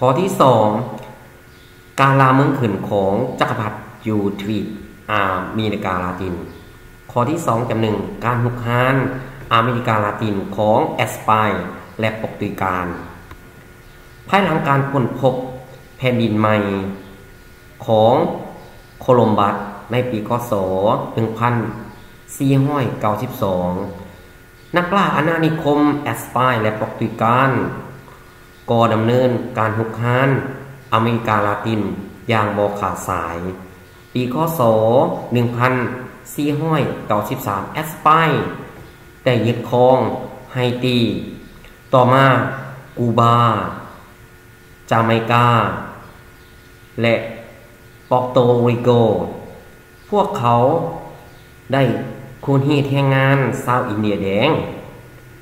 ຂໍ້ທີສອງ ການລ່າເມືອງຂຶ້ນຂອງຈັກກະພັດຢູ່ທະວີບອາເມລິກາລາຕິນ ຂໍ້ທີສອງຈ້ຳໜຶ່ງ ການຮຸກຮານອາເມລິກາລາຕິນຂອງແອັດສະປາຍແລະປອກຕຸຍການ ພາຍຫຼັງການຄົ້ນພົບແຜ່ນດິນໃໝ່ຂອງໂຄລອມບັດໃນປີ ຄສ 1492 ນັກລ່າອານານິຄົມແອັດສະປາຍແລະປອກຕຸຍການ ก่อดำเนินการหุกฮานอเมริกาลาตินอย่างบอขาดสาย ปีคศ1493แอสปายได้ยึดครองไฮตี ต่อมากูบา จาเมกา และปอกโตริโก พวกเขาได้คูนฮีแทงงานชาวอินเดียแดง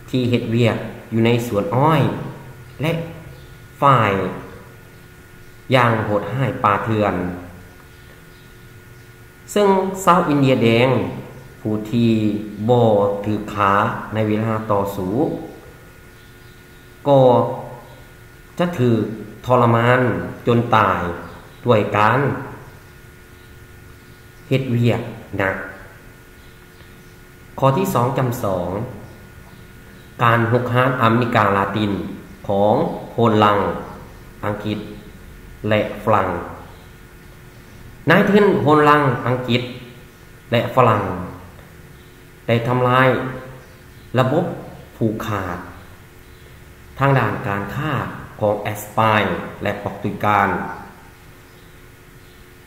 ที่เฮ็ดเวียกอยู่ในสวนอ้อย และฝ่ายอย่างโหดห้ายป่าเถือน ซึ่งชาอินเดียแดง ผู้ที่บ่ถือขาในเวลาต่อสู้ ก็จะถือทรมานจนตายด้วยการเฮ็ดเวียกหนัก ข้อที่สองจำสอง การหุกฮานอเมริกาลาติน ของโพลัง อังกฤษ และฝรั่งนายทุนโพลัง อังกฤษ และฝรั่งได้ทำลายระบบผูกขาด ทางด้านการฆ่าของแอสปายและปอกตุการ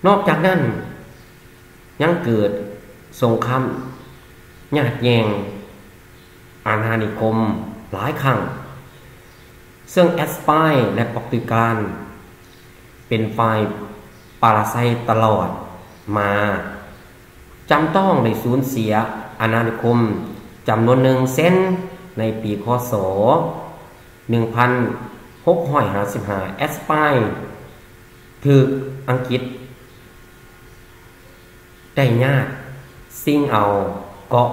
ນອກຈາກນັ້ນ ຍັງເກີດສົງຄາມຍາດແຍ່ງອານານິຄົມຫຼາຍຄັ້ງ ຊຶ່ງແອັດສະປາຍແລະປອກຕຸຍການເປັນຝ່າຍປະລາໄຊຕະຫຼອດມາ ຈຳຕ້ອງໄດ້ສູນເສຍອານານິຄົມຈຳນວນໜຶ່ງ ເຊັ່ນໃນປີ ຄສ 1655 ແອັດສະປາຍถืออังกฤษ ได้ญาติซิ่งเอาเกาะ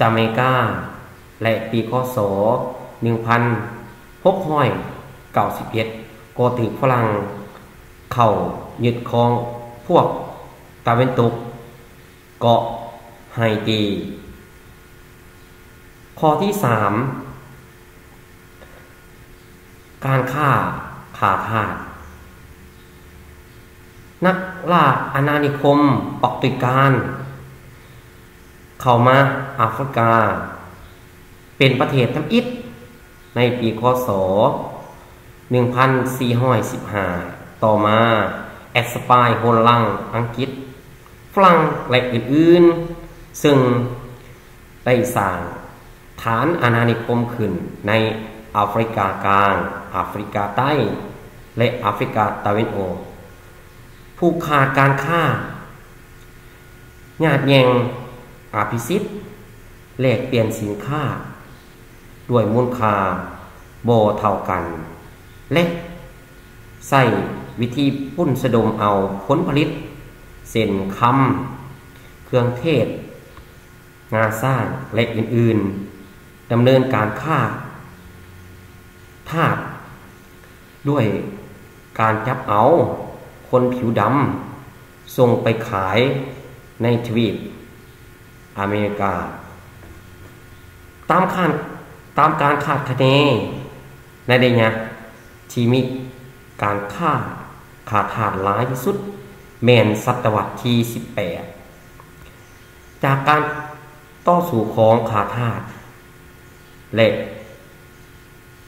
จาเมกา และปีคศ 1691ก็ถือฝรั่งเข้ายึดครองพวกตาเวนตุกเกาะไฮตีข้อที่สามการฆ่าขาทาสนักล่าอาณานิคมปอกติการ เข้ามาอาฟริกา เป็นประเทศทำอิฐ ในปีคศ 1415 ต่อมา แอสปายโฮลัง อังกฤษ ฝรั่งและอื่นๆ ซึ่งได้สร้างฐานอาณานิคมขึ้นในแอฟริกากลางแอฟริกาใต้ และแอฟริกาตะวันออกผู้ขาดการฆ่าญาติแยงอาภิสิทธิ์แลกเปลี่ยนสินค้า ด้วยมูลค่าโบเท่ากันและใส่วิธีปุ้นสะดมเอาผลผลิต เส้นคำเครื่องเทศ งานสร้างและอื่นๆดำเนินการฆ่าทาสด้วยการจับเอาคนผิวดำส่งไปขายในทวีปอเมริกา ตามคาด ตามการคาดคะเนในเดญะที่มีการฆ่าขาดขาดหลายที่สุดแมนศตวรรษที่ 18 จากการต่อสู่ของขาทาดและ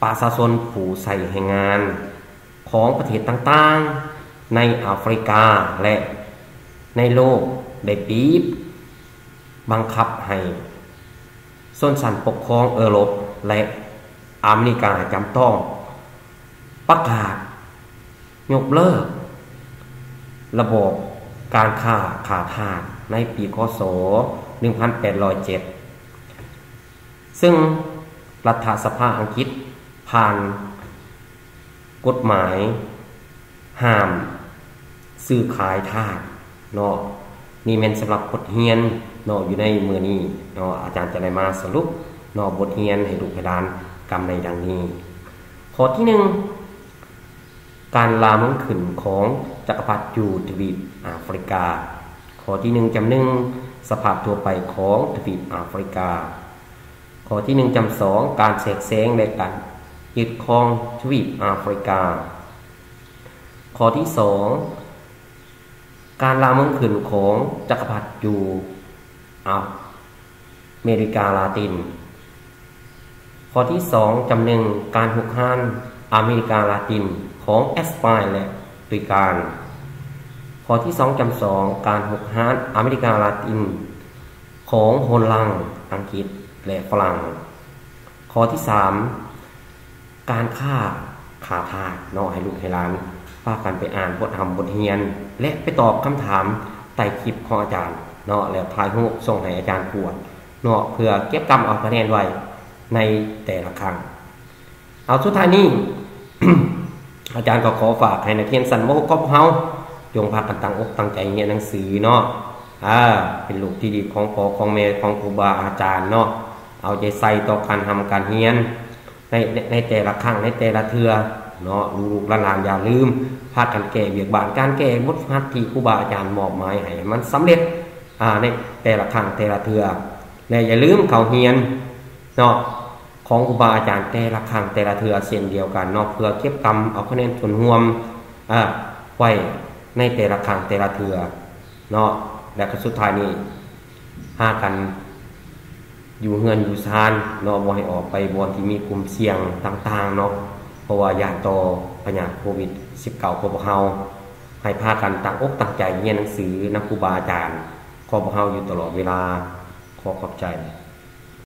ปราชาชนผู้ใส่แห่งงานของประเทศต่างๆ ในแอฟริกาและในโลกได้ปีบ บังคับให้ส่วนสันปกครองเอโรป และอเมริกาจำต้อง ประกาศ ยกเลิก ระบบการค้าขาทาสในปีคศ 1807 ซึ่งรัฐสภาอังกฤษผ่านกฎหมาย ห้ามซื้อขายทาสเนาะนี่เป็นสำหรับบทเรียนเนาะอยู่ในมือนี้เนาะอาจารย์จะได้มาสรุป นาะบทเรียนให้ลูกให้หลานกรรมในดังนี้ข้อที่หนึ่งการลาเมืองขึ้นของจักรพรรดิยูทวีปแอฟริกา ข้อที่1จำหนึ่งสภาพทั่วไปของทวีปแอฟริกา ข้อที่1จำสองการแสกแสงและการยึดครองทวีปแอฟริกา ข้อที่สองການລ່າເມືອງຂຶ້ນຂອງຈັກກະພັດຢູ່ອາເມລິກາລາຕິນ ຂໍ້ທີສອງຈ້ຳໜຶ່ງ ການຮຸກຮານອາເມລິກາລາຕິນຂອງແອັດສະປາຍແລະປອກຕຸຍການ ຂໍ້ທີສອງຈ້ຳສອງ ການຮຸກຮານອາເມລິກາລາຕິນ ຂອງໂຮນລັງ ອັງກິດ ແລະຝຣັ່ງ ຂໍ້ທີສາມ ການຄ້າขาทาสเนาะให้ลูกให้หลานพากันไปอ่านบทธรรมบทเรียน และไปตอบคำถามใต้คลิปของอาจารย์เนาะแล้วถ่ายรูปส่งให้อาจารย์กวดเนาะเพื่อเก็บกำเอาคะแนนไว้ ในแต่ละครั้ง เอาสุดท้ายนี้ อาจารย์ก็ขอฝากให้นักเรียนสันโมกกบเฮาจงพากันตั้งอกตั้งใจเรียนหนังสือเนาะอ่าเป็นลูกที่ดีของพ่อของแม่ของครูบาอาจารย์เนาะเอาใจใส่ต่อการทำการเรียนในในแต่ละครั้งในแต่ละเทือเนาะลูกหลานอย่าลืมพากันแก้เบียกบานการแก้บทพัดที่ครูบาอาจารย์มอบหมายให้มันสำเร็จอ่าในแต่ละครั้งแต่ละเทือและอย่าลืมเขาเรียนเนาะ ของครูบาอาจารย์แต่ละครั้งแต่ละเทือเส้นเดียวกันเนาะเพื่อเก็บกำเอาคะแนนส่วนรวมอ่าไว้ในแต่ละครั้งแต่ละเทือเนาะและก็สุดท้ายนี้ห้ากันอยู่เงินอยู่ซานเนาะบ่ให้ออกไปบอนที่มีกลุ่มเสี่ยงต่างๆเนาะเพราะว่าย่านต่อพยาธิโควิด 19พวกเฮาให้พากันตั้งอกตั้งใจเรียนหนังสือนักครูบาอาจารย์ขอพวกเฮาอยู่ตลอดเวลาขอขอบใจ